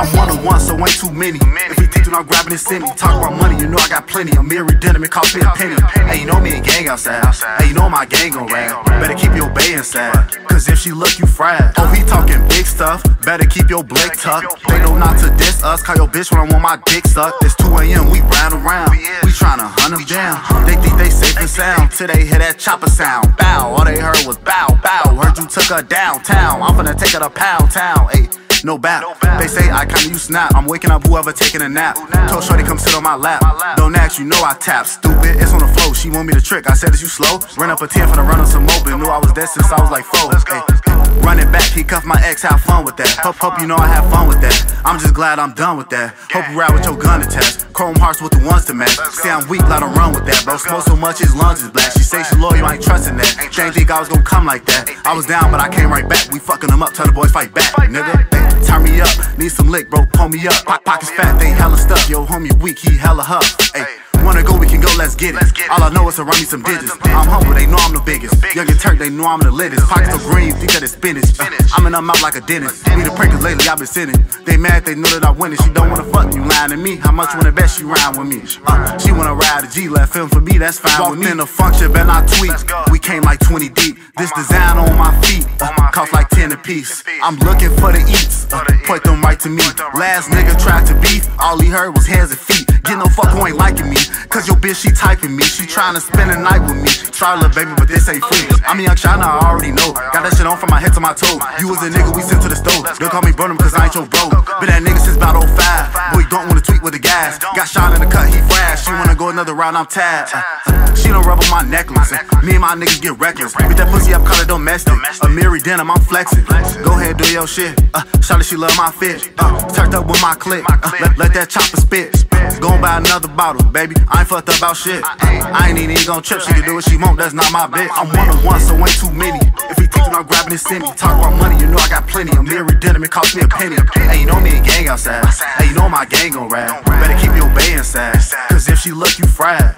I'm one of one, so ain't too many. If he teaching, I'm grabbing his semi. Talk about money, you know I got plenty. Amiri denim, it cost me a penny. Hey, you know me and gang outside. Hey, you know my gang gon' rap. Better keep your bay inside. Cause if she look, you fried. Oh, he talking big stuff. Better keep your blick tucked. They know not to diss us. Call your bitch when I want my dick sucked. It's 2 a.m., we round Till they hear that chopper sound. Bow, all they heard was bow, bow. Heard you took her downtown. I'm finna take her to Pound Town. Hey no bap. They say I kinda use snap. I'm waking up whoever taking a nap. Told Shorty come sit on my lap. Don't ask, you know I tap. Stupid, it's on the flow. She want me to trick. I said, Is you slow? Run up a 10 for the run on some mobile. Knew I was dead since I was like four. Running back, he cuffed my ex, have fun with that. Hope, hope you know I have fun with that. I'm just glad I'm done with that. Hope you ride with your gun attached. Chrome hearts with the ones to match. Say I'm weak, let him run with that. Bro, smoke so much his lungs is black. She say she loyal, I ain't trusting that. Ain't think I was gonna come like that. I was down, but I came right back. We fucking them up, tell the boys fight back, nigga. Turn me up, need some lick, bro. Pull me up. Pockets fat, they hella stuff. Yo, homie weak, he hella huff. Wanna go, we can go, let's get it. All I know is to run me some digits. I'm humble, they know I'm the biggest. Young and Turk, they know I'm the littest. Pockets so green, think that it's spinach. Uh, I'm in her mouth like a dentist. Need the prank, cause lately I've been sinning. They mad, they know that I win it. She don't wanna fuck you, lying to me. How much wanna bet she ride with me? Uh, she wanna ride a G, left film for me, that's fine Walked with me. in the function, better I tweet. We came like 20 deep. This design on my feet, uh, cost like 10 a piece. I'm looking for the eats, uh, point them right to me. Last nigga tried to beef, all he heard was hands and feet. Get no fuck Cause your bitch, she typing me. She tryna spend a night with me. Try little baby, but this ain't free. I'm a young China, I already know. Got that shit on from my head to my toe. You was a nigga we sent to the stove. Don't call me Burnham cause I ain't your bro. Been that nigga since about 05. Boy, don't wanna tweet with the gas. Got shot in the cut, he flash. She wanna go another round, I'm tagged. She don't rub on my necklace. Me and my niggas get reckless. With that pussy up, call it domestic. Amiri denim, I'm flexing. Go ahead, do your shit. Uh, Shawty, she love my fit. Uh, turned up with my clip. Uh, let, let that chopper spit. Gon' buy another bottle, baby. I ain't fucked up about shit. I ain't even gonna trip. She can do what she want. That's not my bitch. I'm one on one, so ain't too many. If he thinks I'm grabbing his semi, talk about money, you know I got plenty. Amiri denim, it cost me a penny. Hey, you know me and gang outside. Hey, you know my gang gon' rap. Better keep your bay inside. Cause if she look, you fried.